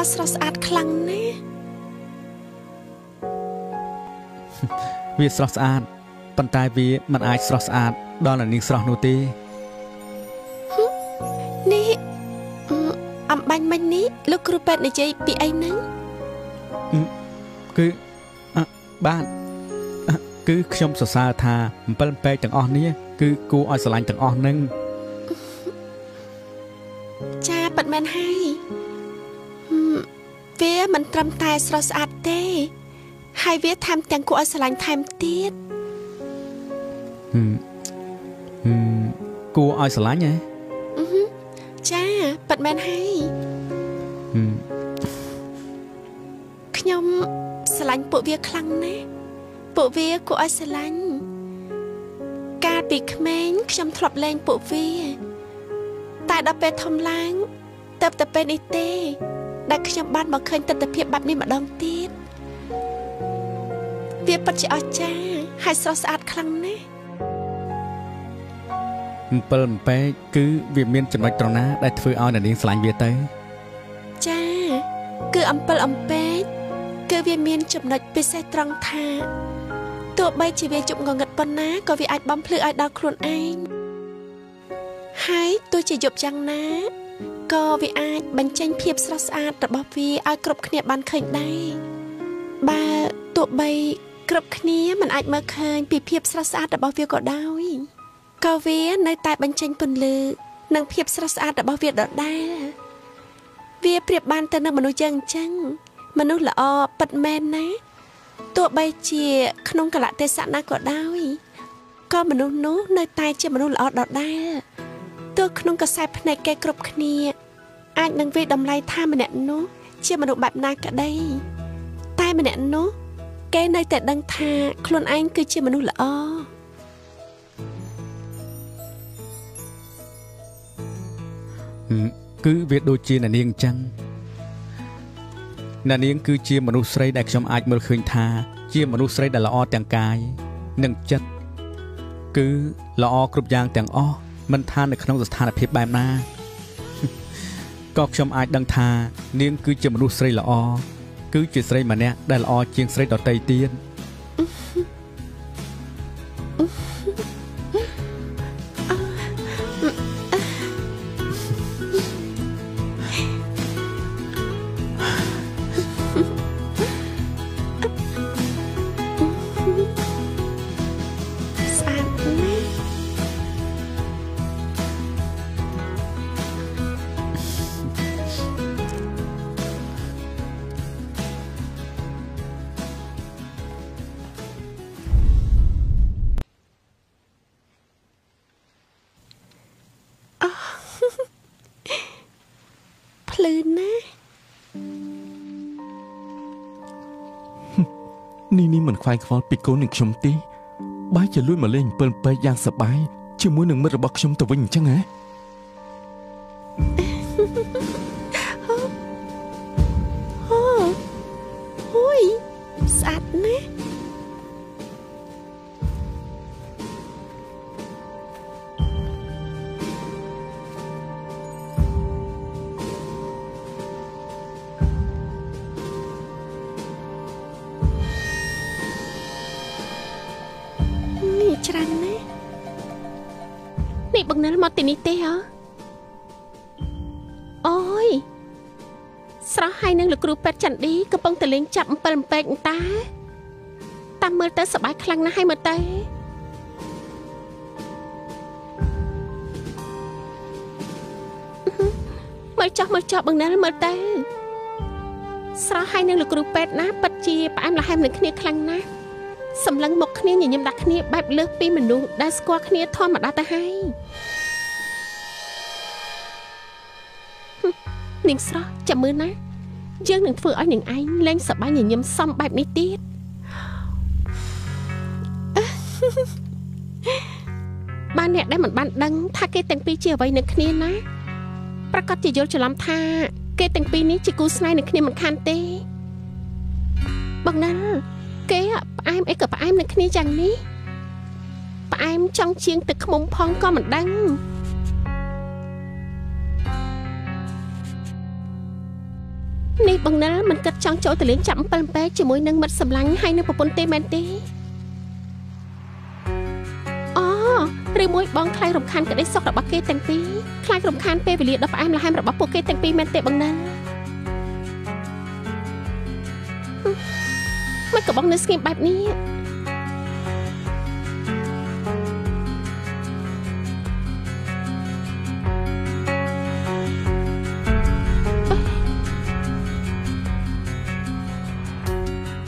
ណ៌ស្រស់ស្អាតខ្លាំងណាស់វាស្រស់ស្អាតប៉ុន្តែវាមិនអាចស្រស់ស្អាតដល់នាងស្រស់នោះទេនេះអំបាញ់មិញនេះលោកគ្រូពេទ្យនិយាយពីអីហ្នឹងគឺបាទគឺខ្ញុំសរសើរថាអំពិលពេកទាំងអស់នេះគឺគួរឲ្យស្រឡាញ់ទាំងអស់នឹង មិនត្រឹមតែស្រស់ស្អាតទេ ហើយវាថែមទាំងគួរឲ្យស្រឡាញ់ថែមទៀតគួរឲ្យស្រឡាញ់ហ៎ចាប៉ិតមែនហើយខ្ញុំស្រឡាញ់ពួកវាខ្លាំងណាស់ពួកវាគួរឲ្យស្រឡាញ់កាលពីក្មេងខ្ញុំធ្លាប់លេងពួកវា តែដល់ពេលធំឡើងទៅតែពេលនេះទេ ដែលខ្ញុំបានមកឃើញទស្សនភាពបែបនេះម្ដងទៀតវាពិតជាអស្ចារ្យហើយស្រស់ស្អាតខ្លាំងណាស់អំពិលអំពែកគឺវាមានចំណុចត្រណាដែលធ្វើឲ្យនាងស្រឡាញ់វាទៅចាគឺអំពិលអំពែកគឺវាមានចំណុចពិសេសត្រង់ថាទោះបីជាវាជប់ងងឹតប៉ុណ្ណាក៏វាអាចបំភ្លឺឲ្យដល់ខ្លួនឯងហើយទោះជាយប់យ៉ាងណា ក៏វាអាចបញ្ចេញភាពស្រស់ស្អាតរបស់វាឲ្យគ្រប់គ្នាបានឃើញដែរបើទោះបីគ្រប់គ្នាមិនអាចមើលឃើញពីភាពស្រស់ស្អាតរបស់វាក៏ដោយក៏វានៅតែបញ្ចេញពន្លឺនិងភាពស្រស់ស្អាតរបស់វាដដែលវាប្រៀបបានទៅនឹងមនុស្សយ៉ាងអញ្ចឹងមនុស្សល្អពិតមែនណាទោះបីជាក្នុងកលៈទេសៈណាក៏ដោយក៏មនុស្សនោះនៅតែជាមនុស្សល្អដដែល ទោះក្នុងកសែភ្នែកគេគ្រប់គ្នា អាចនឹងវាតម្លៃថាម្នាក់នោះ ជាមនុស្សបែបណាក្តី តែម្នាក់នោះ គេនៅតែដឹងថាខ្លួនឯងគឺជាមនុស្សល្អគឺវាដូចជានាងអញ្ចឹងអ្នកនាងគឺជាមនុស្សស្រីដែលខ្ញុំអាចមើលឃើញថា ជាមនុស្សស្រីដែលល្អទាំងកាយនិងចិត្តគឺល្អគ្រប់យ៉ាងទាំងអស់ មិនថានៅក្នុងស្ថានភាពបែបណាក៏ខ្ញុំអាចដឹងថានាងគឺជាមនុស្សស្រីល្អគឺជាស្រីម្នាក់ដែលល្អជាងស្រីដទៃទៀត ខ្វាយខ្វល់ពីកូននឹងខ្ញុំទេបែរជាលួចមកលេង7ពេកយ៉ាងសប្បាយជាមួយនឹងមិត្តរបស់ខ្ញុំទៅវិញអញ្ចឹងហ៎ ចន្ទឌីកំពុងតែលេងចាប់អំពិលអំពែកតាតាមមើលទៅសប្បាយខ្លាំងណាស់ហើយមើលទៅមើលចោះមើលចោះបងណែលមើលទៅស្រស់ហើយនឹងលោកគ្រូពេទ្យណាពិតជាផ្អែមល្ហែមនឹងគ្នាខ្លាំងណាស់ សម្លឹងមកគ្នាញញឹមដាក់គ្នាបែបលើសពីមនុស្សដែលស្គាល់គ្នាធម្មតាទៅហើយនាងស្រស់ចាំមើលណាយើងនឹងធ្វើឲ្យនាងឯងលែងសប្បាយញញឹមសំបែបនេះទៀតបានអ្នកដែលមិនបានដឹងថាគេទាំងពីរជាអ្វីនឹងគ្នាណាប្រកាសជាយល់ច្រឡំថា គេទាំងពីរនេះជាគូស្នេហ៍នឹងគ្នាមិនខានទេបងណាគេ ផ្អែមអីក៏ផ្អែមនឹងគ្នាយ៉ាងនេះផ្អែមចង់ជាងទឹកខ្មុំផងក៏មិនដឹងនេះបងនិលមិនគិតចង់ចូលទៅលេងចាប់7ពេកជាមួយនឹងមិត្តសម្លាញ់ហើយនឹងប្រពន្ធទេមែនទេអូឬមួយបងខ្លាចរំខានក្តីសុខរបស់គេទាំងពីរខ្លាចរំខានពេលវេលាដ៏ផ្អែមល្ហែមរបស់ពួកគេទាំងពីរមែនទេបងនិល ក៏បងនៅស្ងៀមបែបនេះ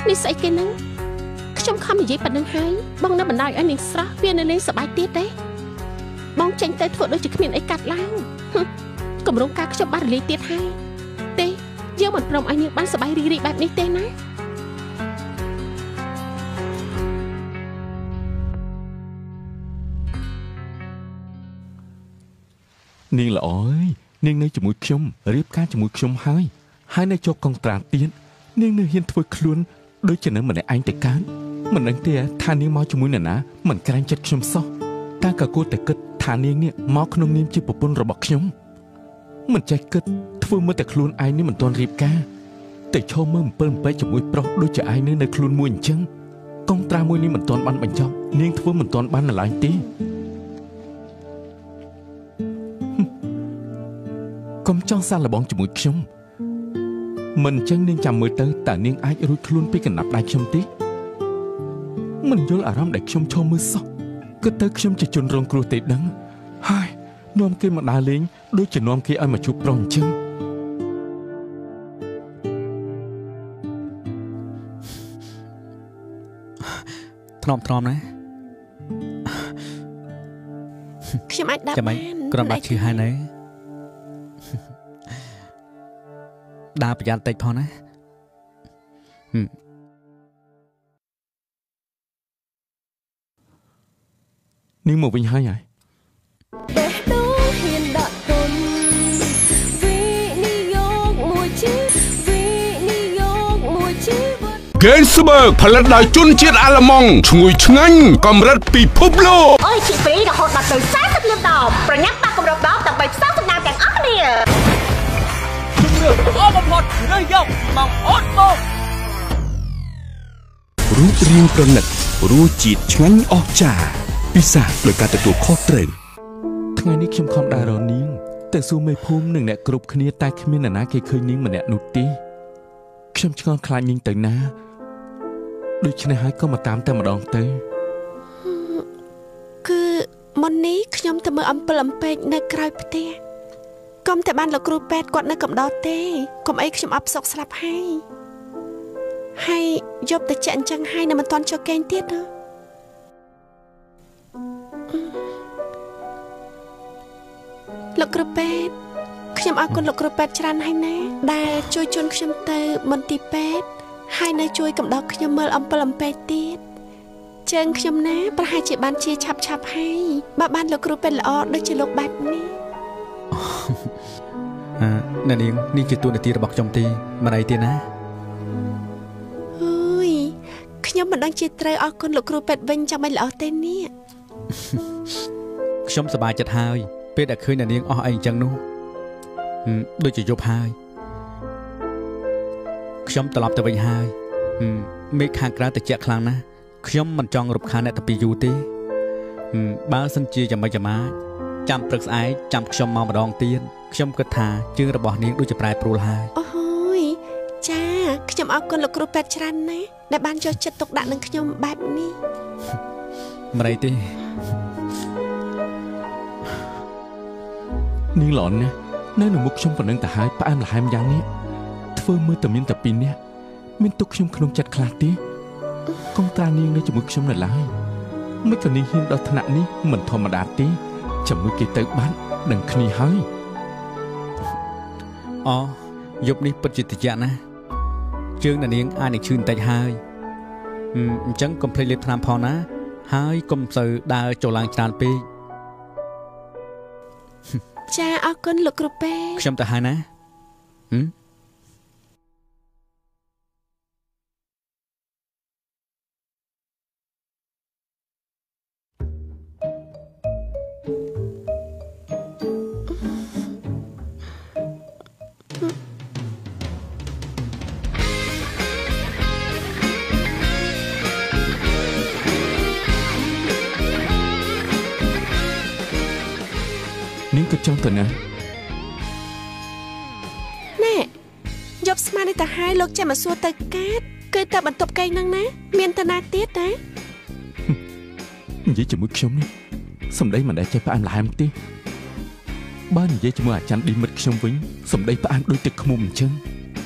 នេះស្អីគេហ្នឹងខ្ញុំខំនិយាយប៉ុណ្្នឹងហើយបងនៅបណ្ដោយឲ្យនាងស្រស់វានៅលេងសប្បាយទៀតទេបងចេញទៅធ្វើដូចជាគ្មានអីកាត់ឡើងគម្រោងការខ្ញុំបានរលាយទៀតហើយទេយើងមិនព្រមឲ្យនាងបានសប្បាយរីករាយបែបនេះទេណា ល្អអើយនាងនៅជាមួយខ្ញុំរៀបការជាមួយខ្ញុំហើយហើយនៅជាប់កងត្រាទៀតនាងនៅហ៊ានធ្វើខ្លួនដូចជានៅម្នាក់ឯងទៅកើតមិនដឹងទេថានាងមកជាមួយនរណាមិនក្រែងចិត្តខ្ញុំសោះតែក៏គួរតែគិតថានាងនេះមកក្នុងនាមជាប្រពន្ធរបស់ខ្ញុំមិនចេះគិតធ្វើមើលតែខ្លួនឯងនេះមិនទាន់រៀបការតែឈោមើលអំពើអំពែកជាមួយប្រុសដូចជាឯងនៅនៅខ្លួនមួយអញ្ចឹងកងត្រាមួយនេះមិនទាន់បានបញ្ចប់នាងធ្វើមិនទាន់បាននៅឡើយទេ កុំចង់សាឡបងជាមួយខ្ញុំមិនអញ្ចឹងនាងចាំមើលទៅតើនាងអាចរួចខ្លួនពីកណ្ដាប់ដៃខ្ញុំទេមិនយល់អារម្មណ៍ដែលខ្ញុំឈោមមើលសោះគិតទៅខ្ញុំជាជនរងគ្រោះទេដឹងហើយនាំគេមកដើរលេងដូចជានាំគេឲ្យមកជួបប្រុសអញ្ចឹងថ្នមថ្នមណាខ្ញុំអាចដាក់ចាំបាបាច់នគ្រាន់តែឈឺហើយនៅ ដើរប្រយ័ត្នតិចផងណានាងមកវិញហើយហើយបេះដូងហ៊ានដាក់ទុនវិនិយោគមួយជីវិនិយោគមួយជីវិត Gainsberg ផលិតដោយជនជាតិអាល្លឺម៉ង់ឈ្ងុយឆ្ងាញ់កម្រិតពិភពលោកអើយជីពីរហូតដល់ទៅ40លានដងប្រញាប់បាក់គម្រប រូបរាងប្រណិតរសជាតិឆ្ងាញ់អស្ចារ្យពិសាដោយការទទួលខុសត្រូវថ្ងៃនេះខ្ញុំខំដើររកនាងតែសួរមេភូមិនិងអ្នកគ្រប់គ្នាតែគ្មាននរណាគេឃើញនាងម្នាក់នោះទេខ្ញុំឆ្ងល់ខ្លាចនាងទៅណាដូច្នេះហើយក៏មកតាមតែម្ដងទៅគឺមុននេះខ្ញុំទៅមើលអំពិលអំពែកនៅក្រៅផ្ទះ កុំតែបានលោកគ្រូពេទ្យគាត់នៅកំដរទេកុំអីខ្ញុំអបសុកស្លាប់ហើយហើយយប់ទៅចាក់អញ្ចឹងហើយនៅមិនតន់ចូលកេងទៀតណាលោកគ្រូពេទ្យខ្ញុំអរគុណលោកគ្រូពេទ្យច្រើនហើយណាដែលជួយជូនខ្ញុំទៅមន្ទីរពេទ្យហើយនៅជួយកំដរខ្ញុំមើលអំពិលអំពែកទៀតជើងខ្ញុំណាប្រហែលជាបានជាឆាប់ឆាប់ហើយបើបានលោកគ្រូពេទ្យល្អដូចជាលោកបែបនេះ អឺអ្នកនាងនេះជាទូនាទីរបស់ខ្ញុំទេមិនអីទេណាអើយខ្ញុំមិនដឹងជាត្រូវអរគុណលោកគ្រូពេទ្យវិញចាំមិនល្អទេនេះខ្ញុំសប្បាយចិត្តហើយ ពេលដែលឃើញអ្នកនាងអស់អីអញ្ចឹងនោះហឹមដូចជាយប់ហើយខ្ញុំត្រឡប់ទៅវិញហើយហឹមមេឃខាងក្រៅត្រជាក់ខ្លាំងណាស់ខ្ញុំមិនចង់រំខានអ្នកទៅពីយូរទេហឹមបើសិនជាយ៉ាងម៉េចយ៉ាងម៉ាចចាំព្រឹកស្អែកចាំខ្ញុំមកម្ដងទៀត ខ្ញុំគិតថាជើងរបស់នាងដូចជាប្រែប្រួលហើយអូយចាខ្ញុំអរគុណលោកគ្រូពេទ្យច្រើនណាស់ដែលបានយកចិត្តទុកដាក់នឹងខ្ញុំបែបនេះមិនអីទេនាងល្អណាស់នៅនៅមុខខ្ញុំប៉ុណ្ណឹងទៅហើយផ្អែមល្ហែមយ៉ាងនេះធ្វើមើលតែមានតែពីរនាក់មានទុកខ្ញុំក្នុងចិត្តខ្លះទេកុំត្រានាងនៅជាមួយខ្ញុំនៅឡើយមិនក៏នាងហ៊ានដល់ថ្នាក់នេះមិនធម្មតាទេចាំមើលគេទៅបានដឹងគ្នាហើយ អយប់នេះពិតជាត្រជាក់ណាស់ជើងអ្នកនាងអាចនឹងឈឺបន្តិចហើយហឹមអញ្ចឹងកុំភ្លេចលេបថ្នាំផងណា ហើយកុំសូវដើរចូលឡើងច្រើនពេកចាអរគុណលោកគ្រូពេទ្យខ្ញុំទៅហើយណាហឹម គិតចង់ទៅណាណែយប់ស្មាននេះទៅហើយលោកចាំមកសួរទៅកាតគឺតែបន្ទប់កែងហ្នឹងណា មានតាណាទៀតណានិយាយជាមួយខ្ញុំនេះសំដីមិនដែលចេះផ្អែមល្ហែមទេបើនិយាយជាមួយអាចារ្យឌីមិតខ្ញុំវិញសំដីផ្អែមដូចទឹកឃ្មុំអញ្ចឹង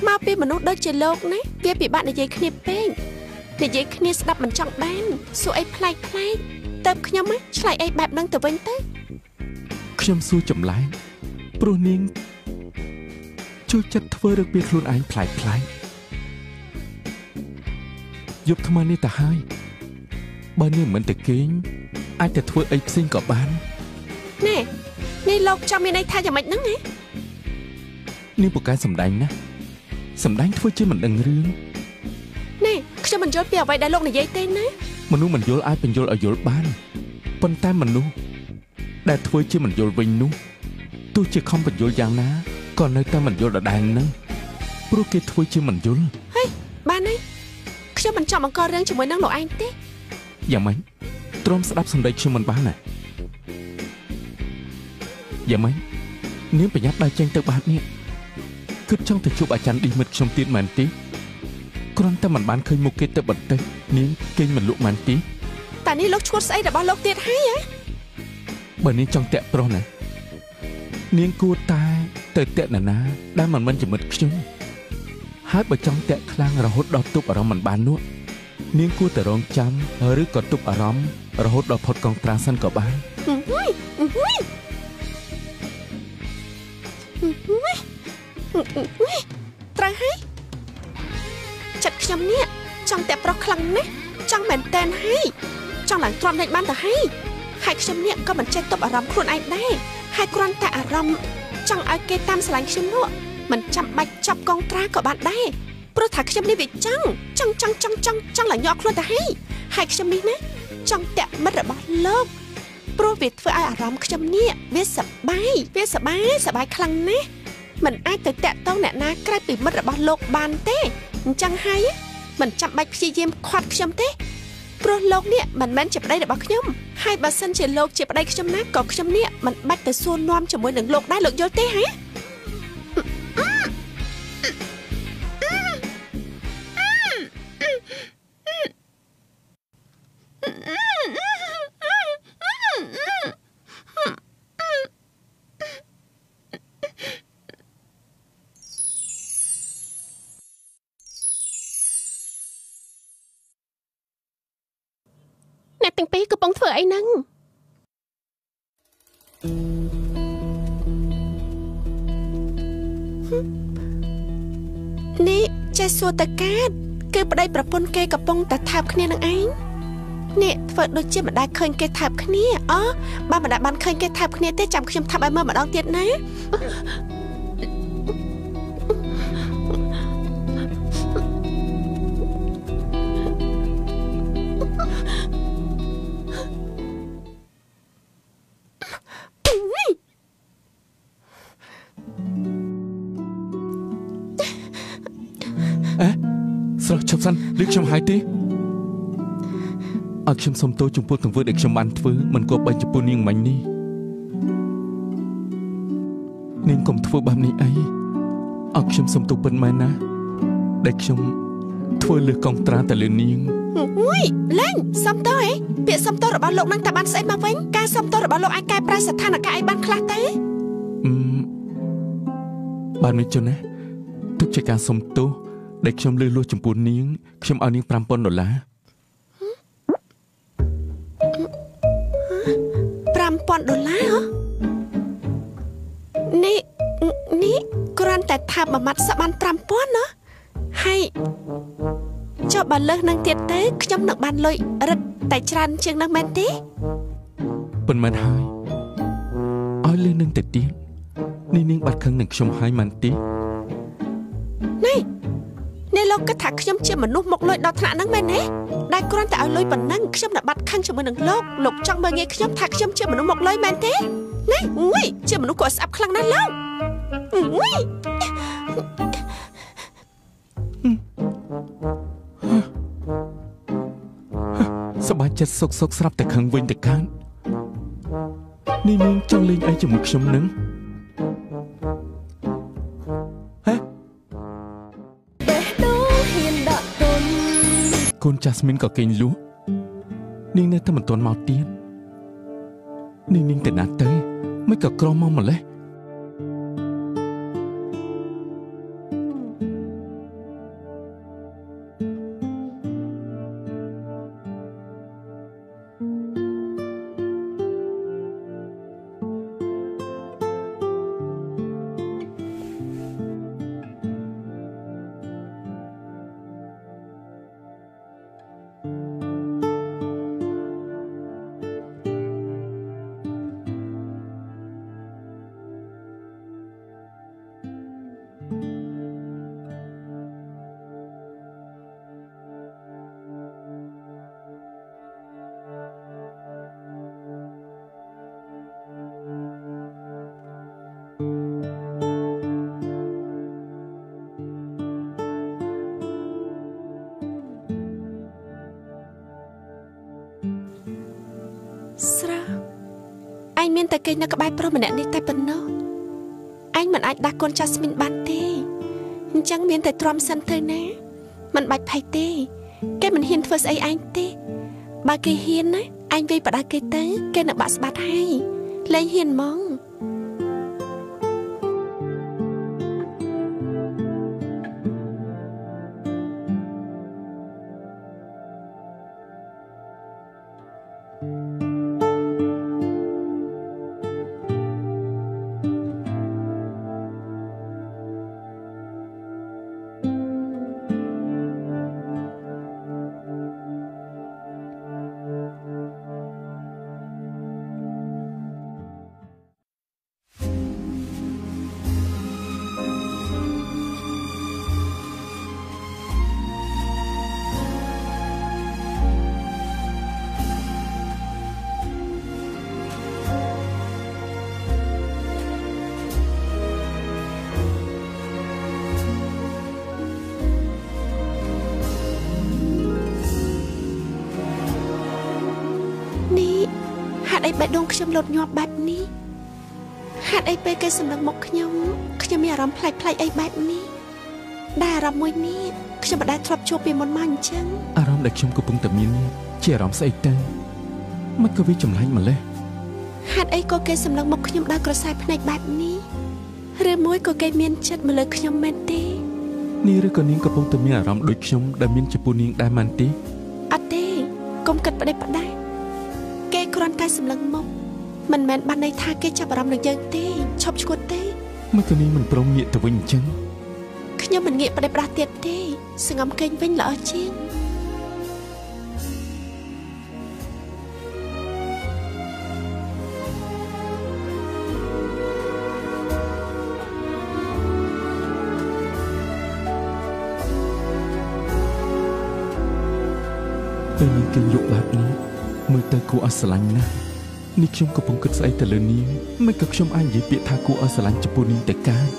មកពីមនុស្សដូចជាលោកណាវាពិបាកនិយាយគ្នាពេកនិយាយគ្នាស្ដាប់មិនចង់បានសួរអីប្លែកប្លែកទៅខ្ញុំណាឆ្លៃអីបែបហ្នឹងទៅវិញទៅ ខ្ញុំសួរចម្លែកព្រោះនាងចូលចិត្តធ្វើរឿងពីខ្លួនឯងប្លែកប្លែកយប់ថ្មនេះទៅហើយបើនាងមិនទៅគេងអាចទៅធ្វើអីផ្សេងក៏បានណែនេះលោកចង់មានន័យថាយ៉ាងម៉េចហ្នឹងណានាងពូកែសំដែងណាសំដែងធ្វើជាមិនដឹងរឿងណែខ្ញុំមិនយល់ពីអ្វីដែលលោកនិយាយទេណាមនុស្សមិនយល់អាចបញ្យល់ឲ្យយល់បានប៉ុន្តែមនុស្ស ដែលធ្វើជាមិនយល់វិញនោះទោះជាខំបញ្យល់យ៉ាងណាក៏នៅតែមិនយល់ដដែលហ្នឹងព្រោះគេធ្វើជាមិនយល់បានហើយខ្ញុំមិនចង់បង្ករឿងជាមួយនឹងលោកឯងទេយ៉ាងម៉េចទ្រាំស្ដាប់សម្ដីខ្ញុំមិនបានណាយ៉ាងម៉េចនាងប្រញាប់ដើរចេញទៅបាតនេះគិតចង់ទៅជួបអាចារ្យឌីមិតខ្ញុំទៀតមែនទេគ្រាន់តែមិនបានឃើញមុខគេទៅបន្តិចនាងគេងមិនលក់មែនទេតែនេះលោកឈួតស្អីរបស់លោកទៀតហើយហ៎ បើនាងចង់តាក់ប្រុសណានាងគួរតែទៅតាក់នរណាដែលមិនមិនចំណិតខ្ញុំហើយបើចង់តាក់ខ្លាំងរហូតដល់ទប់អារម្មណ៍មិនបាននោះនាងគួរតែរងចាំឬក៏ទប់អារម្មណ៍រហូតដល់ផុតកងត្រាសិនក៏បានអឺហ៊ុយអឺហ៊ុយអឺហ៊ុយអឺហ៊ុយត្រូវហើយចិត្តខ្ញុំនេះចង់តែប្រុសខ្លាំងណាស់ចង់មែនតែនហើយចង់ឡើងទ្រាំលេចបានទៅហើយ ហើយខ្ញុំនេះក៏មិនចេះទប់អារម្មណ៍ខ្លួនឯងដែរហើយគ្រាន់តែអារម្មណ៍ចង់ឲ្យគេតាមស្រឡាញ់ខ្ញុំនោះមិនចាំបាច់ចាប់កងត្រាក៏បានដែរព្រោះថាខ្ញុំនេះវាចង់ចង់ចង់ចង់ចង់ចង់លញក់ខ្លួនទៅហើយហើយខ្ញុំនេះណាចង់តាក់មិត្តរបស់លោកព្រោះវាធ្វើឲ្យអារម្មណ៍ខ្ញុំនេះវាសប្បាយវាសប្បាយសប្បាយខ្លាំងណាស់មិនអាចទៅតាក់ទងអ្នកណាក្រៅពីមិត្តរបស់លោកបានទេអញ្ចឹងហើយមិនចាំបាច់ព្យាយាមខាត់ខ្ញុំទេ ព្រោះលោកនេះមិនមែនជាប្តីរបស់ខ្ញុំហើយបើសិនជាលោកជាប្តីខ្ញុំណាក៏ខ្ញុំនេះមិនបាច់ទៅសួរនាំជាមួយនឹងលោកដែរលោកយល់ទេហ៎ ទាំងពីរកំពុងធ្វើអីហ្នឹងនេះចេះសួរតកាតគឺប្តីប្រពន្ធគេកំពុងតែថើបគ្នានឹងឯងនេះធ្វើដូចជាមិនដែលឃើញគេថើបគ្នាអបើមិនដែលបានឃើញគេថើបគ្នាទេចាំខ្ញុំថើបឲ្យមើលម្ដងទៀតណា ស្រស់ឈប់សិនឬខ្ញុំហើយទេអត់ខ្ញុំសុំទោសចំពោះទង្វើដែលខ្ញុំបានធ្វើមិនគួរបាញ់ចំពោះនាងមិញនេះនាងកុំធ្វើបែបនេះអីអត់ខ្ញុំសុំទោសពិតមែនណាដែលខ្ញុំធ្វើលើកងត្រាតែលើនាងអុយលេងសំតោហ៎ពាក្យសំតោរបស់លោកនឹងតែបានស្អីមកវិញការសំតោរបស់លោកអាចកែប្រែស្ថានភាពអីបានខ្លះទេអឺមបានមិនចុះណាទុកជាការសុំទោស ដែលខ្ញុំលឺលួសចំពោះនាងខ្ញុំឲ្យនាង5000ដុល្លារ5000ដុល្លារហ៎នេះនេះគ្រាន់តែថាមួយម៉ាត់សក់បាន5000ណាហើយចុះបើលើសនឹងទៀតទៅខ្ញុំនឹងបានលុយរឹតតែច្រើនជាងនឹងមែនទេប៉ុន្មានហើយឲ្យលឺនឹងទៅទៀតនេះនាងបាត់ខឹងនឹងខ្ញុំហើយមែនទេនេះ នេះលោកគិតថាខ្ញុំជាមនុស្សមកលុយដល់ថ្នាក់ហ្នឹងមែនទេដែលគ្រាន់តែឲ្យលុយប៉ុណ្ណឹងខ្ញុំនៅបាត់ខឹងជាមួយនឹងលោកលោកចង់មើលងាយខ្ញុំថាខ្ញុំជាមនុស្សមកលុយមែនទេណាអុយជាមនុស្សគួរឲ្យស្អប់ខ្លាំងណាស់លោកអុយសប្បាយចិត្តសុកសុកស្រាប់តែខឹងវិញទៅកាននាងនាងចង់លេងអីជាមួយខ្ញុំនឹង កូនចាស់ស្មីនក៏គេងលក់នាងនៅតែមិនទាន់មកទៀតនាងនាងទៅណាទៅមិនក៏ក្រមមកម្លេះ តែគេងនៅក្បែរប្រុសម្នាក់នេះតែប៉ុណ្ណោះឯងមិនអាចដាស់កូនចាស់ស្មីនបានទេអញ្ចឹងមានតែទ្រាំសិនទៅណាមិនបាច់ភ័យទេ គេមិនហ៊ានធ្វើស្អីឯងទេ បើគេហ៊ានណាឯងវាយបដាគេទៅ គេនឹងបាក់ស្បាត់ហើយលែងហ៊ានហ្មង បេះដូងខ្ញុំលូតញាប់បែបនេះហាត់អីពេលគេសម្លឹងមកខ្ញុំខ្ញុំមានអារម្មណ៍ប្លែកប្លែកៗអីបែបនេះដែលអារម្មណ៍មួយនេះខ្ញុំមិនដែលធ្លាប់ជួបពីមុនមកអញ្ចឹងអារម្មណ៍ដែលខ្ញុំកំពុងតែមាននេះជាអារម្មណ៍ស្អីទៅមិនក៏វាចម្លាញ់ម្លេះហាត់អីក៏គេសម្លឹងមកខ្ញុំដល់ក្រសែភ្នែកបែបនេះឬមួយក៏គេមានចិត្តមកលើខ្ញុំមែនទេនេះឬក៏នាងកំពុងតែមានអារម្មណ៍ដូចខ្ញុំដែលមានចំពោះនាងដែរមែនទេអត់ទេកុំគិតប្តេជ្ញាផ្ដាច់គេគ្រាន់ តែសម្លឹងមកមិនមែនបានន័យថាគេចាប់អារម្មណ៍នឹងយើងទេឈប់ឈួតទេមិនក៏នាងមិនព្រមងាកទៅវិញអញ្ចឹងខ្ញុំមិនងាកប្តេជ្ញាផ្ដាស់ទៀតទេសង្ងំគេងវិញល្អជាង គួរឲ្យស្រឡាញ់ណាស់នេះខ្ញុំកំពុងគិតស្អីទៅលើនាងមិនក៏ខ្ញុំអាចនិយាយពាក្យថាគួរឲ្យស្រឡាញ់ចំពោះនាងតែកាច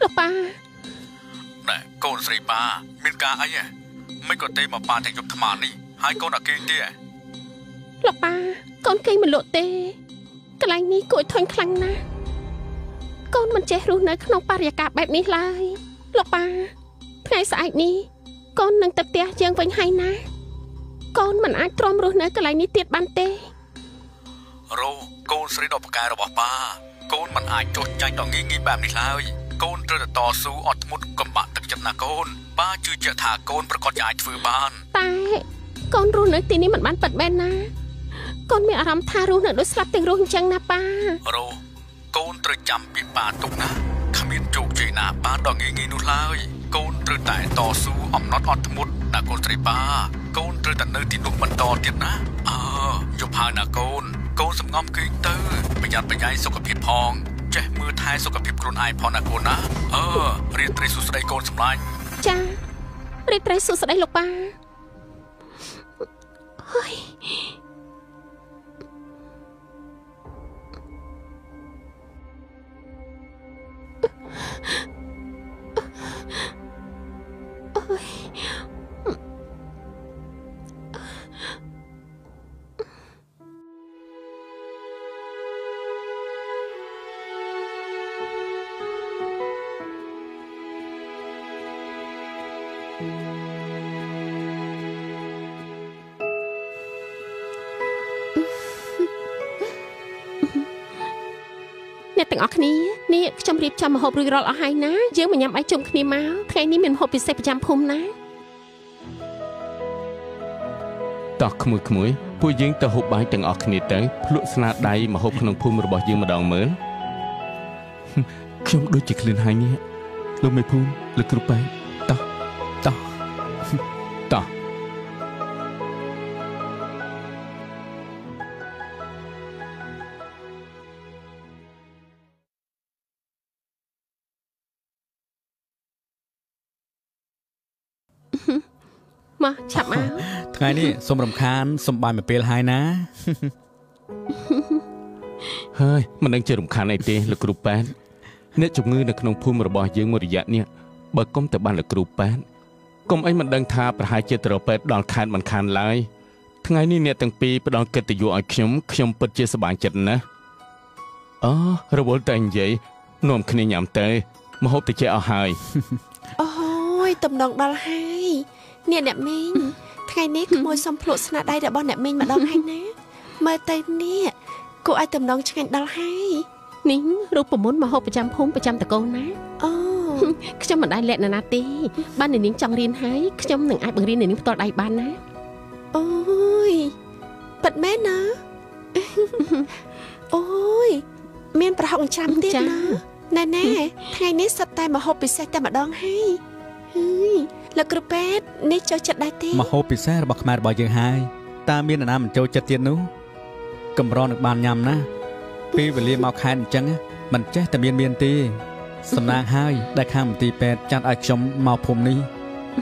លោកប៉ាណែកូនស្រីប៉ាមានការអីហ៎មិនក៏ទេមកប៉ាតែយប់ថ្មនេះហើយកូនអត់គេងទេហ៎លោកប៉ា កូនគេងមិនលក់ទេកន្លែងនេះគួរឲ្យធុញខ្លាំងណាស់កូនមិនចេះរស់នៅក្នុងបរិយាកាសបែបនេះឡើយលោកប៉ាថ្ងៃស្អែកនេះកូននឹងទៅផ្ទះយើងវិញហើយណា កូនមិនអាចទ្រាំរស់នៅកន្លែងនេះទៀតបានទេរោកូនស្រីដ៏ប្រកែរបស់ប៉ាកូនមិនអាចចុះចាញ់ដល់ងាយងាយបែបនេះឡើយកូនត្រូវតែតស៊ូអត់ធ្មត់កំបាក់ទឹកចិត្តណាកូនប៉ាជឿជាក់ថាកូនប្រកាសជាអាចធ្វើបានតែកូនរស់នៅទីនេះមិនបានប៉ັດបែនណា កូនមានអារម្មណ៍ថារស់នៅដូចស្លាប់ទាំងរស់អញ្ចឹងណាប៉ារោកូនត្រូវចាំពីប៉ាទុកណាគ្មានជោគជ័យណាបានដល់ងាយងាយនោះឡើយកូនត្រូវតែតស៊ូអំណត់អត់ធ្មត់ណាកូនស្រីប៉ាកូនត្រូវតែនៅទីនោះបន្តទៀតណាអើយប់ហើយណាកូនកូនសំងំគេងទៅប្រយ័ត្នប្រយែងសុខភាពផងចេះមើលថែសុខភាពខ្លួនឯងផងណាកូនណាអឺរៀនត្រីសុស្ដីកូនសម្លាញ់ចារីកត្រីសួស្តីលោកប៉ាហើយ Ay, ទាំងអស់គ្នានេះខ្ញុំរៀបចំម្ហូបរួចរាល់អស់ហើយណាយើងមកញ៉ាំបាយជុំគ្នាមកថ្ងៃនេះមានម្ហូបពិសេសប្រចាំភូមិណាតោះក្មួយក្មួយពួកយើងទៅហូបបាយទាំងអស់គ្នាទៅភ្លក់ស្នាដៃមកហូបក្នុងភូមិរបស់យើងម្ដងមើលខ្ញុំដូចជាឃ្លានហើយនេះលោកមេភូមិលោកគ្រូប៉ែតោះតោះតោះ ថ្ងៃនេះសូមរំខានសំបាយមួយពេលហើយណាហើយមិនដឹងជារំខានអីទេលោកគ្រូប៉ែនអ្នកជំងឺនៅក្នុងភូមិរបស់យើងមួយរយៈនេះបើគុំទៅបានលោកគ្រូប៉ែនគុំអីមិនដឹងថាប្រហែលជាទៅរកពេទ្យដល់ខានមិនខានឡើយថ្ងៃនេះអ្នកទាំងពីរផ្ដល់កិត្តិយសឲ្យខ្ញុំខ្ញុំពិតជាសប្បាយចិត្តណាស់អូរវល់តែនិយាយនាំគ្នាញ៉ាំទៅមហូបតិចអស់ហើយអូយតំណងដល់ហើយអ្នកអ្នកមីង ថ្ងៃនេះក្មួយសំភ្លក់ស្នាដៃរបស់អ្នកមីងម្ដងហើយណាមើលទៅនេះគួរឲ្យតំណងឆ្ងាញ់ដល់ហើយនេះរូបមន្តម្ហូបប្រចាំភូមិប្រចាំតកូនណាអូខ្ញុំមិនដែលលក្ខណៈណាទេបានអ្នកនាងចង់រៀនហើយខ្ញុំនឹងអាចបង្រៀនអ្នកនាងផ្ទាល់ដៃបានណាអូយប៉ិតមែនណាអូយមានប្រហុកអង្ចាំទៀតណាណែណែថ្ងៃនេះសិតតែមហូបពិសេសតែម្ដងហើយហើយ លោកគ្រូពេទ្យនេះចូលចិត្តដែរទេមហូបពិសេសរបស់ខ្មែររបស់យើងហើយតើមាននរណាមិនចូលចិត្តទៀតនោះកម្រនឹងបានញ៉ាំណាពេលវេលាមកខែអញ្ចឹងមិនចេះតែមានមានទេសំណាងហើយដែលខាងមន្ទីរពេទ្យចាត់ឲ្យខ្ញុំមកភូមិនេះ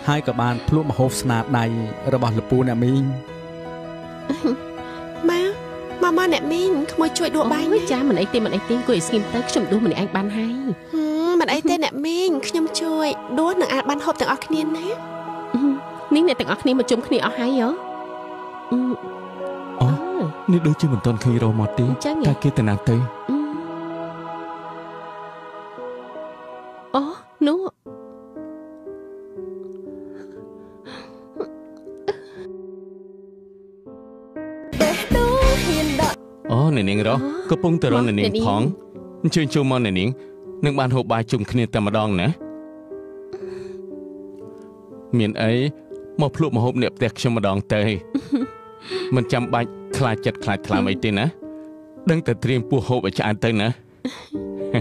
ហើយក៏បានភ្លក់មហូបស្នាដៃរបស់លពូអ្នកមីងម៉ា ម៉ាម៉ាអ្នកមីងក្មួយជួយដួសបាយអូណាយចាមិនអីទេមិនអីទេគួរឲ្យស្ងៀមទៅខ្ញុំដួសម្នាក់ឯងបានហើយហឹមមិនអីទេអ្នកមីងខ្ញុំជួយដួសនឹងអាចបានហូបទាំងអស់គ្នាណានេះអ្នកទាំងអស់គ្នាមកជុំគ្នាអស់ហើយហ៎អឺអូនេះដូចជាមិនទាន់ឃើញរោមកទេអញ្ចឹងហ៎តែគេទៅណាទៅ នកនាងរស់កំពុងទៅរកអ្នកនាងផងអញ្ជើញចូលមកអ្នកនាងនឹងបានហូបបាយជុំគ្នាតែម្ដងណាមានអីមកភ្លក់មកហូបអ្នកផ្ទះខ្ញុំម្ដងទៅមិនចាំបាច់ខ្លាចចិត្តខ្លាចថ្លើមអីទេណា ដឹងតែត្រៀមពោះហូបឲ្យឆ្អែតទៅណាហឹ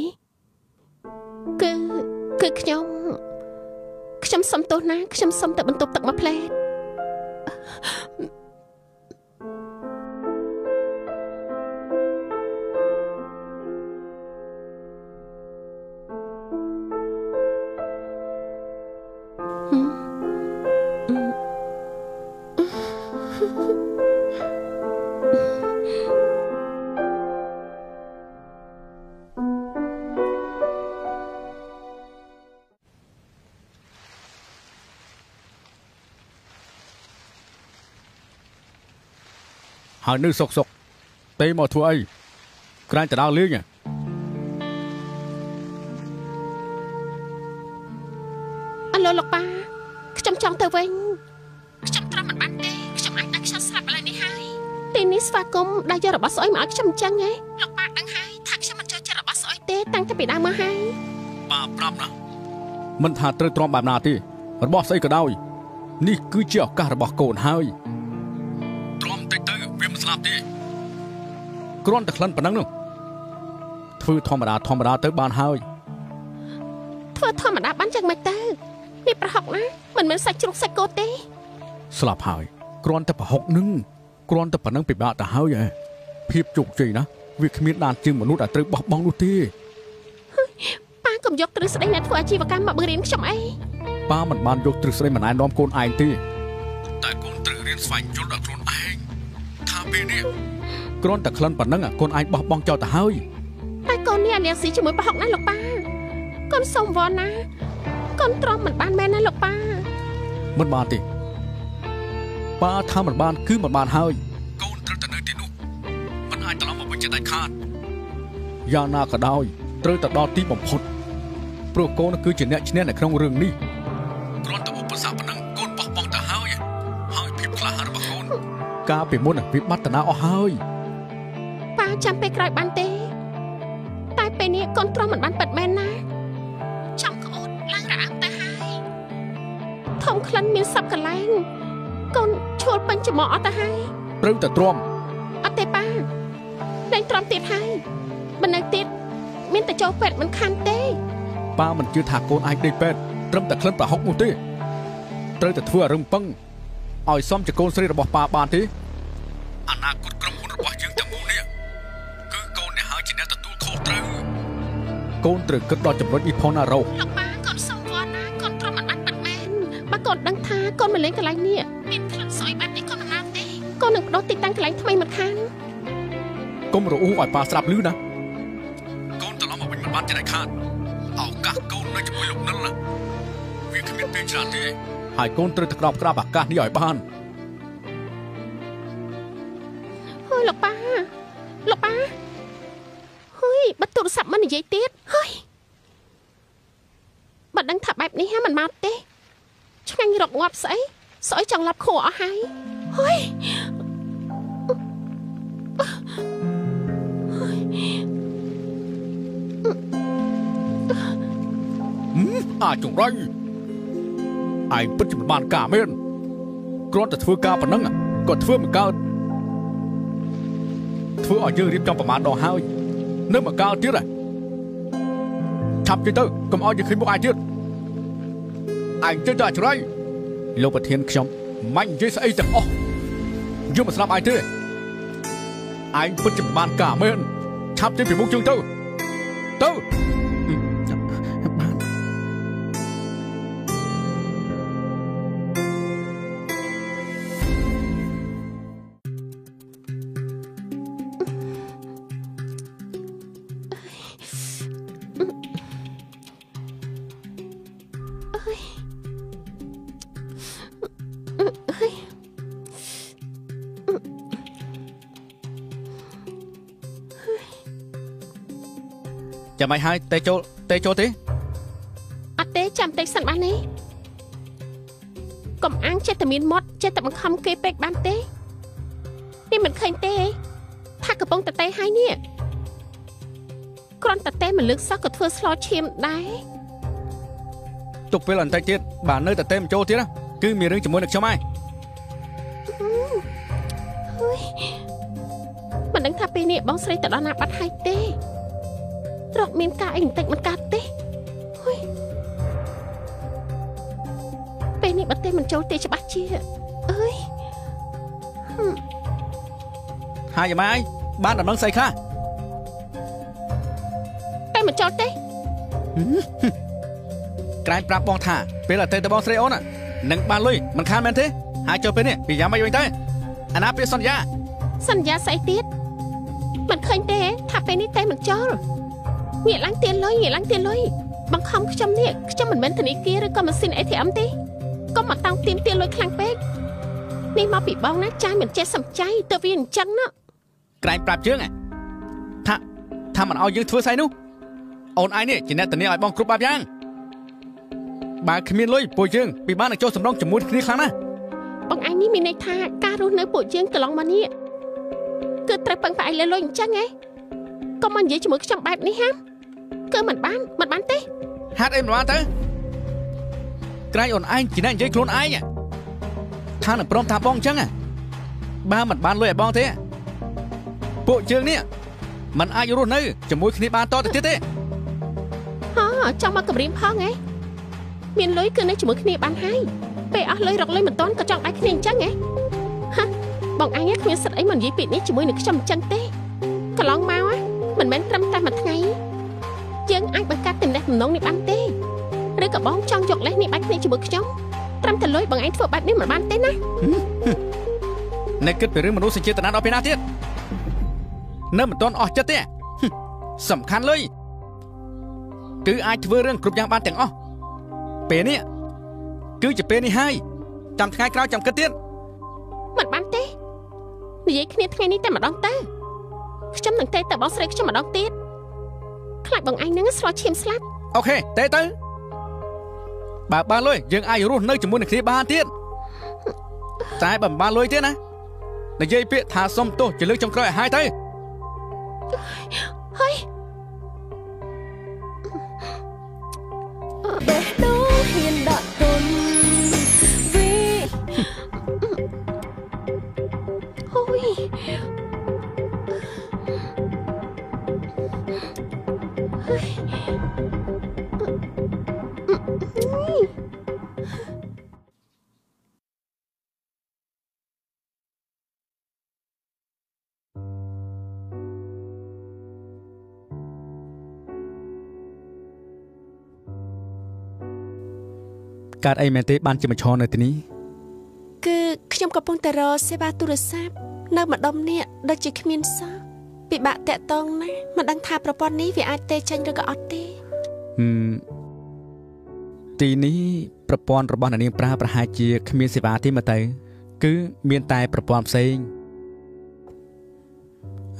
ហើយនៅសុកសុកទេមកធ្វើអីក្រាញ់ទៅដល់លេងហ៎អឡូលោកប៉ាខ្ញុំចង់ទៅវិញខ្ញុំត្រឹមមិនបានទេខ្ញុំអាចដឹងខ្ញុំស្លាប់ឥឡូវនេះហើយទីនេះស្វាគមន៍ដែលយករបស់ស្អុយមកឲ្យខ្ញុំអញ្ចឹងហ៎លោកប៉ាដឹងហើយថាខ្ញុំមិនចូលចិត្តរបស់ស្អុយទេតាំងតែពីដើមមកហើយប៉ាប្រាប់ណាមិនថាត្រូវទ្រាំបែបណាទេរបស់ស្អីក៏ដោយនេះគឺជាឱកាសរបស់កូនហើយ គ្រាន់តែក្លិនប៉ុណ្ណឹងនោះធ្វើធម្មតាធម្មតាទៅបានហើយធ្វើធម្មតាបានយ៉ាងម៉េចទៅនេះប្រហុកណាមិនមែនសាច់ជ្រូកសាច់គោទេ ស្លាប់ហើយគ្រាន់តែប្រហុកនឹងគ្រាន់តែប៉ុណ្ណឹងពិបាកទៅហើយឯងភាពជោគជ័យណាវាគ្មានដានជាងមនុស្សដែលត្រូវបោះបង់នោះទេប៉ាកុំយកទ្រឹស្ដីអ្នកធ្វើអាជីវកម្មមកបង្រៀនខ្ញុំអីប៉ាមិនបានយកទ្រឹស្ដីមកណែនាំកូនឯងទេតែកូនត្រូវរៀនស្វែងយល់ដល់ខ្លួនឯងថាពេលនេះ គ្រាន់តែក្លិនប៉ុណ្ណឹងកូនឯងបោះបង់ចោលទៅហើយតែកូននេះអាលៀងស៊ីជាមួយប្រហុកណាលោកប៉ាកូនសុំវល់ណាកូនទ្រាំមិនបានមែនណាលោកប៉ាមិនបានទេប៉ាថាមិនបានគឺមិនបានហើយកូនត្រូវតែនៅទីនោះមិនអាចត្រឡប់មកវិញជាដាច់ខាតយ៉ាងណាក៏ដោយត្រូវតែដល់ទីបំផុតព្រោះកូនគឺជាអ្នកឈ្នះនៅក្នុងរឿងនេះគ្រាន់តែឧបសគ្គប៉ុណ្ណឹងកូនបោះបង់ទៅហើយហើយភាពក្លាហានរបស់កូនកាលពីមុនវាបាត់តាអស់ហើយប៉ា ចាំពេលក្រោយបានទេ តែពេលនេះកូនទ្រាំមិនបានប៉ិតមែនណាចាំក្អួតឡើងរអាំទៅហើយធំក្លិនមានសັບកន្លែងកូនឈួលពេញច្រមុះអត់ទៅហើយត្រូវតែទ្រាំអត់ទេប៉ាលែងទ្រាំទៀតហើយបើនៅទៀតមានតែចូលពេទ្យមិនខានទេប៉ាមិនជឿថាកូនអាចដេកពេទ្យត្រឹមតែក្លិនប្រហុកនោះទេត្រូវតែធ្វើឲ្យរឹងប៉ឹងឲ្យសមជាកូនស្រីរបស់ប៉ាបានទេអនាគត កូនត្រូវគិតដល់ចំណុចនេះផងណារ៉ូលោកប៉ាកូនសុំវល់ណាកូនទ្រាំមិនបានប៉ិតមែនបើកូនដឹងថាកូនមកលេងកន្លែងនេះមានក្លិនស្អុយបែបនេះកូនមិនណាទេកូននឹងបដូរទីតាំងកន្លែងថ្មីមិនខានកុំរអ៊ូឲ្យប៉ាស្រាប់ឮណាកូនត្រឡប់មកវិញមិនបានជាដាច់ខាតឱកាសកូននៅជាមួយលោកនិលណាវាគ្មានពេលច្រើនទេហើយកូនត្រូវតែក្របក្រាបឱកាសនេះឲ្យបានហើយលោកប៉ាលោកប៉ាហើយបាត់ទូរស័ព្ទមិននិយាយទៀតហើយបាត់ដឹងថាបែ បនេះហ่าមិនមកទេឆ្ងាញ់រកងាប់ស្អីស្អុយចង់ឡាប់ខួរអស់ហើយហើយអាចចង្រៃឯងពិតជាមិនបានការមែនគ្រាន់តែធ្វើការប៉ុណ្ណឹងក៏ធ្វើមិនកើតធ្វើឲ្យយើងរៀបចំប្រមាណដងហើយ នៅមកកើតទៀតហ៎ឆាប់ជិះទៅកុំឲ្យយើងឃើញមុខឯងទៀត ឯងជិះទៅអាចង្រៃលោកប្រធានខ្ញុំមិននិយាយស្អីទាំងអស់យើងមិនស្លាប់ឯងទេឯងពិតជាមិនបានការមែនឆាប់ជិះពីមុខយើងទៅទៅ ចាំមិនហើយតេចូលតេចូលទេអត់ទេចាំតិចសិនបានទេកុំអាងចិត្តតែមានមាត់ចិត្តតែបង្ខំគេពេកបានទេនេះមិនឃើញទេថាកំពុងតែតេហើយនេះគ្រាន់តែតេមិនលើកសោះក៏ធ្វើស្លោឈាមដែរទុកពេលបន្តិចទៀតបើនៅតែតេមិនចូលទៀតណាគឺមានរឿងជាមួយនឹងខ្ញុំហើយមិនដឹងថាពេលនេះបងស្រីទៅដល់ណាបាត់ហើយទេ រកមានការអីបន្តិចមិនកើតទេហុយពេលនេះបើទេមិនចូលទេច្បាស់ជាអើយហើយយ៉ាម៉ាយបានដំណឹងស្អីខ្លះតែមិនចូលទេក្រែងប្រាប់បងថាពេលអតេទៅបងស្រីអូនណានឹងបានលុយមិនខានមែនទេហើយចូលពេលនេះពីយ៉ាម៉ាយវិញទៅអាណាពេលសន្យាសន្យាស្អីទៀតមិនឃើញទេ ថាពេលនេះតែមិនចូល ងាកឡើងទៀនលុយងាកឡើងទៀនលុយបង្ខំខ្ញុំនេះខ្ញុំមិនមែនធនាគារឬក៏ម៉ាស៊ីន ATM ទេកុំមកតោងទៀមទៀនលុយខ្លាំងពេកនេះមកពីបងណាចាយមិនចេះសំចៃទៅវាអញ្ចឹងណាក្រែងប្រាប់យើងហ៎ថាថាមិនឲ្យយើងធ្វើស្អីនោះអូនឯងនេះជាអ្នកធានាឲ្យបងគ្រប់បែបយ៉ាងបើគ្មានលុយពួកយើងពិបាកនឹងចូលសម្រងជាមួយគ្នាខ្លាំងណាស់បងឯងនេះមានន័យថាការរស់នៅពួកយើងកន្លងមកនេះគឺត្រូវពឹងផ្អែកលើលុយអញ្ចឹងហ៎កុំមកនិយាយជាមួយខ្ញុំបែបនេះហា គឺមិនបានមិនបានទេហាត់អីមិនបានទៅក្រែងអូនឯងជាអ្នកនិយាយខ្លួនឯងហ៎ថានឹងព្រមថាបងអញ្ចឹងហ៎បើមិនបានលុយឲ្យបងទេពួកយើងនេះมันអាចរស់នៅជាមួយគ្នាបានតទៅទៀតទេហ៎ចង់មកគម្រាមផងហ៎មានលុយគឺនៅជាមួយគ្នាបានហើយពេលអស់លុយរកលុយមិនទាន់ក៏ចង់ដៃគ្នាអញ្ចឹងហ៎ហាបងអញគ្មានសិទ្ធអីមកនិយាយពាក្យនេះជាមួយនឹងខ្ញុំអញ្ចឹងទេកន្លងមកមិនមែនត្រឹមតែមួយថ្ងៃ យើងអាចបង្កើតទំនាក់ទំនងនេះបានទេឬក៏បងចង់យកលេសនេះបាច់គ្នាជាមួយខ្ញុំត្រឹមតែលុយបងឯងធ្វើបែបនេះមិនបានទេណាអ្នកគិតពីរឿងមនុស្សសេចក្ដីដល់ពេលណាទៀតនៅមិនទាន់អស់ចិត្តទេហឹមសំខាន់លុយគឺអាចធ្វើរឿងគ្រប់យ៉ាងបានទាំងអស់ពេលនេះគឺជាពេលនេះហើយចាំថ្ងៃក្រោយចាំគិតទៀតមិនបានទេនិយាយគ្នាថ្ងៃនេះតែម្ដងទៅខ្ញុំនឹងទេទៅបងស្រីខ្ញុំម្ដងទៀត ខ្លាចបងឯងនឹងស្រោចឈាមស្លាប់អូខេទេទៅបើបានលុយយើងអាចរស់នៅជាមួយនឹងគ្នាបានទៀតតែបើមិនបានលុយទៀតណានិយាយពាក្យថាសុំទោសជាលើកចុងក្រោយឲ្យហើយទៅហើយបេះដូងហ៊ានដ កើតអីមែនទេបានជាមកឈរនៅទីនេះគឺខ្ញុំកំពុងតែរកសេវាទូរស័ព្ទនៅម្ដុំនេះដូចជាគ្មានសោះពិបាកតាក់ទងណាស់មិនដឹងថាប្រព័ន្ធនេះវាអាចទេចេញឬក៏អត់ទេហឹមទីនេះប្រព័ន្ធរបស់អ្នកនាងប្រើប្រហែលជាគ្មានសេវាទេមកទៅ គឺមានតែប្រព័ន្ធផ្សេង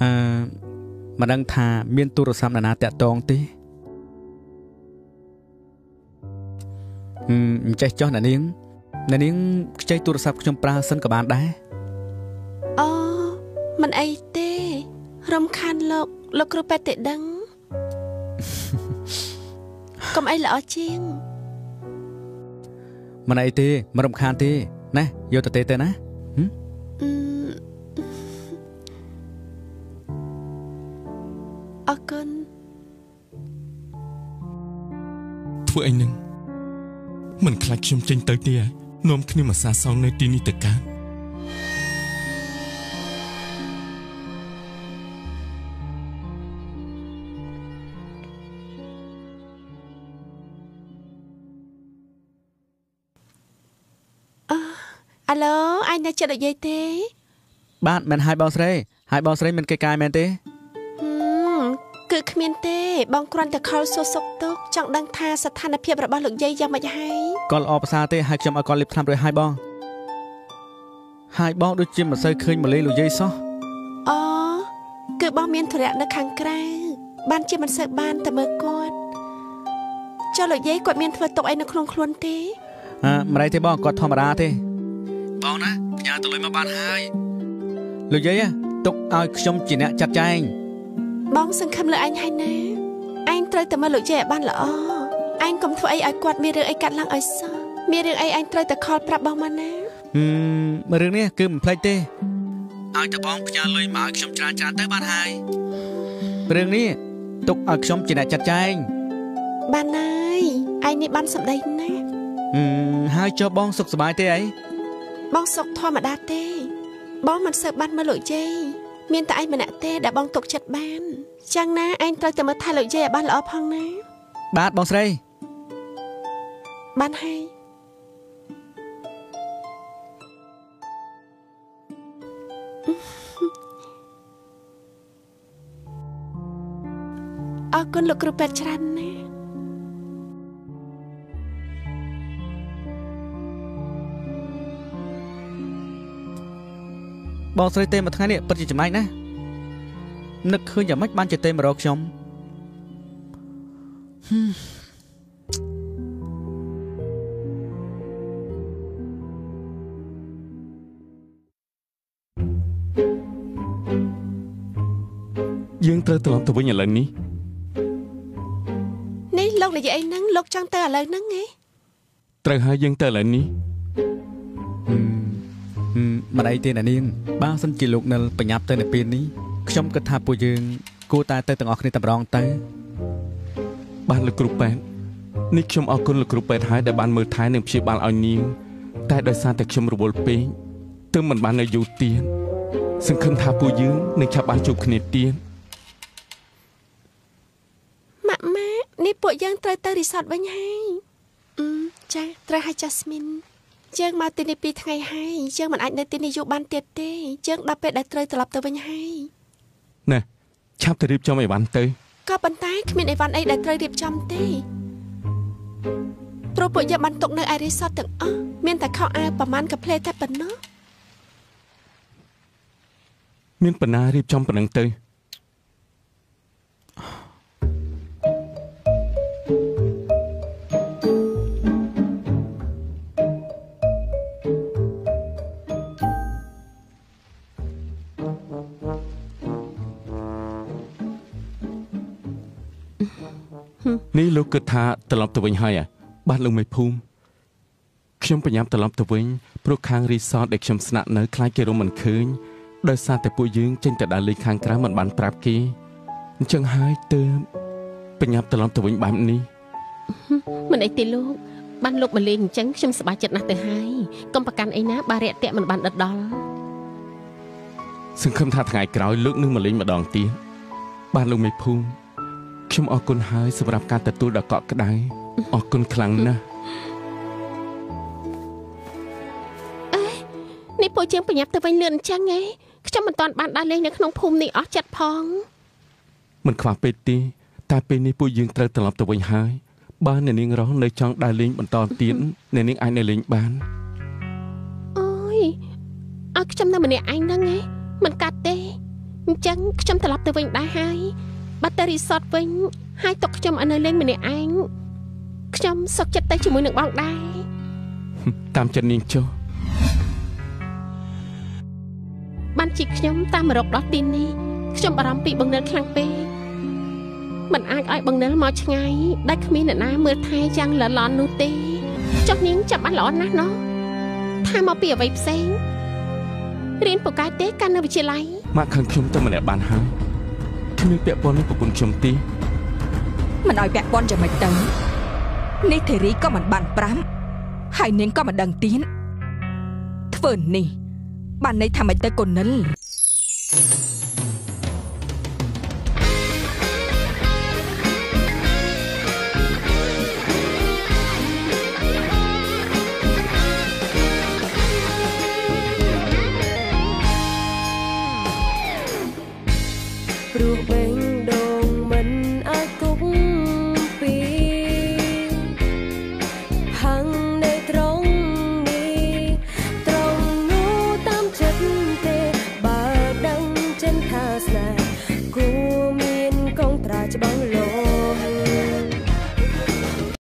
អឺមិនដឹងថាមានទូរស័ព្ទណានាតាក់ទងទេ អញ្ចេះចុះអ្នកនាងអ្នកនាងខ្ចីទូរស័ព្ទខ្ញុំប្រើសិនក៏បានដែរអូមិនអីទេ រំខានលោកលោកគ្រូពេទ្យទេដឹងកុំអីល្អជាងមិនអីទេមិនរំខានទេណាយកទៅទេទៅណាអឺអរគុណធ្វើអីនឹង មិនខ្លាចខ្ញុំចេញទៅទេនាំគ្នាមកសាសងនៅទីនេះទៅកើតអាឡូអញនៅចិត្តនិយាយទេ បាទមិនហើយបងស្រីហើយបងស្រីមិនកិច្ចការមែនទេហឹម គឺគ្មានទេ បងគ្រាន់តែខលសួរសុខទុក្ខចង់ដឹងថាស្ថានភាពរបស់លោកយាយយ៉ាងម៉េចហើយគាត់ល្អប្រសើរទេហើយខ្ញុំឲ្យគាត់លេបថ្នាំរួចហើយបងហើយបងដូចជាមិនសូវឃើញម៉លេលោកយាយសោះអូគឺបងមានធរៈនៅខាងក្រៅបានជាមិនសូវបានទៅមើលគាត់ចុះលោកយាយគាត់មានធ្វើទុកអីនៅក្នុងខ្លួនទេអឺមិនអីទេបងគាត់ធម្មតាទេបងណាផ្ញើទៅលុយមកបានហើយលោកយាយទុកឲ្យខ្ញុំជាអ្នកចាត់ចែង បងសង្ឃឹមលើអញហើយណាអញត្រូវតែមើលលោកយាយឲ្យបានល្អអញកុំធ្វើអីឲ្យគាត់មានរឿងអីកាត់ឡើងឲ្យសោះមានរឿងអីអញត្រូវតែខលប្រាប់បងមកណាហឹមរឿងនេះគឺមិនភ្លេចទេឲ្យតែបងផ្ញើលុយមកឲ្យខ្ញុំច្រើនច្រើនទៅបានហើយរឿងនេះទុកឲ្យខ្ញុំជាអ្នកចាត់ចែងបានហើយឯងនេះបានសម្ដីណាស់ហឹមហើយចុះបងសុខសប្បាយទេអីបងសុកធម្មតាទេ បងមិនសូវបានមើលលោកយាយ មានតែឯងម្នាក់ទេដែលបងទុកចិត្តបានចឹងណាឯងត្រូវតែមើលថែលោកយាយឲ្យបានល្អផងណា បាទបងស្រី បានហើយអរគុណលោកគ្រូពេទ្យច្រើនណាស់ បងស្រីទេមួយថ្ងៃនេះពិតជាចំណាយណាស់នឹកឃើញយ៉ាងម៉េចបានជាទេមករកខ្ញុំយើងត្រូវត្រឡប់ទៅវិញឥឡូវនេះនេះលោកនិយាយអីហ្នឹងលោកចង់ទៅឥឡូវហ្នឹងហ៎ត្រូវហើយយើងទៅឥឡូវនេះហឹមហឹ មមិនអីទេណានាងបើសិនជាលោកនិលបញ្ញាប់ទៅនៅពេលនេះខ្ញុំគិតថាពួកយើង គួរតែទៅទាំងអស់គ្នាតែម្ដងទៅ បាទលោកគ្រូប៉ែននេះខ្ញុំអរគុណលោកគ្រូពេទ្យហើយដែលបានមើលថែនិងព្យាបាលឲ្យនាងតែដោយសារតែខ្ញុំរវល់ពេកទើបមិនបាននៅយូរទៀតសង្ឃឹមថាពួកយើងនឹងឆាប់បានជួបគ្នាទៀតម៉ាក់ម៉ាក់នេះពួកយើងត្រូវទៅរីសតវិញហើយអឺចាត្រូវហើយចាស្មីន យើងមកទីនេះពីរថ្ងៃហើយយើងមិនអាចនៅទីនេះយូរបានទៀតទេយើងដល់ពេលដែលត្រូវត្រឡប់ទៅវិញហើយណែឆាប់ទៅរៀបចំអីវ៉ាន់ទៅក៏ប៉ុន្តែគ្មានអីវ៉ាន់អីដែលត្រូវរៀបចំទេព្រោះពួកយើងបានទុកនៅឯរីសតទាំងអស់មានតែខោអាវប្រមាណកាផ្លេតែប៉ុណ្ណោះមានបណ្ណារៀបចំប៉ុណ្ណឹងទៅ នេះលោកគិតថាត្រឡប់ទៅវិញហើយអ្ហ៎បាទលោកមេភូមិខ្ញុំបញ្ញាប់ត្រឡប់ទៅវិញព្រោះខាងរីសតដែលខ្ញុំស្នាក់នៅខ្លាចគេរំមិនឃើញដោយសារតែពួកយើងចេញទៅដើរលេងខាងក្រៅមិនបានប្រាប់គេអញ្ចឹងហើយទើបបញ្ញាប់ត្រឡប់ទៅវិញបែបនេះមិនអីទេលោកបានលោកមកលេងអញ្ចឹងខ្ញុំសប្បាយចិត្តណាស់ទៅហើយកុំប្រកាន់អីណាបារាក់តាក់មិនបានដិតដល់សង្ឃឹមថាថ្ងៃក្រោយលោកនឹងមកលេងម្ដងទៀតបាទលោកមេភូមិ ខ្ញុំអរគុណហើយសម្រាប់ការទទួលដ៏កក់ក្ដៅអរគុណខ្លាំងណាស់នេះពួកយើងប្រញាប់ទៅវិញលឿនអញ្ចឹងឯងខ្ញុំមិនទាន់បានដើរលេងនៅក្នុងភូមិនេះអស់ចិត្តផងមិនខ្វះពេកទេតែពេលនេះពួកយើងត្រូវត្រឡប់ទៅវិញហើយបើអ្នកនាងរស់នៅចង់ដើរលេងបន្តទៀតអ្នកនាងអាចនៅលេងបានអូយឲ្យខ្ញុំនៅម្នាក់ឯងហ្នឹងឯងមិនកាត់ទេអញ្ចឹងខ្ញុំត្រឡប់ទៅវិញដែរហើយ បាត់ទៅរីសតវិញហើយទុកខ្ញុំឲ្យនៅលេងម្នាក់ឯងខ្ញុំសុខចិត្តទៅជាមួយនឹងបងដែរតាមចិត្តនាងចុះបានជីកខ្ញុំតាមមករកដល់ទីនេះខ្ញុំបារម្ភពីបង្និលខ្លាំងពេកមិនអាចឲ្យបង្និលមកឆ្ងាយដែលគ្មានអ្នកណាមើលថែយ៉ាងល្អឡន់នោះទេចុះនាងចាំបានល្អណាស់ណោះថាមកពីអ្វីផ្សេងរៀនពូកែទេកាលនៅវិទ្យាល័យម៉ាក់ខាងខ្ញុំទៅម្នាក់បានហើយ គ្មានពាក់ព័ន្ធនឹងប្រពន្ធខ្ញុំទេមិនឲ្យពាក់ព័ន្ធយ៉ាងម៉េចទៅនេះធីរីក៏មិនបានប្រាំហើយនាងក៏មិនដឹងទៀតធ្វើនេះបានន័យថាម៉េចទៅកូននិលព្រោះ បេង